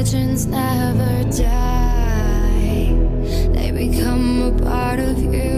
legends never die. They become a part of you.